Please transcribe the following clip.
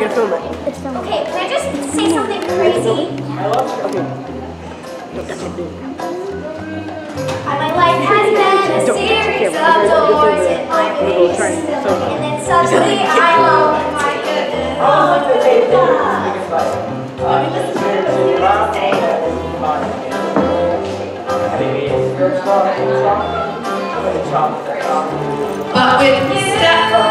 you gonna film it. It's from Okay, can I just say something crazy? Okay. My life has been a series of doors in my face. And then suddenly I'm alone in my But with step, step, touch,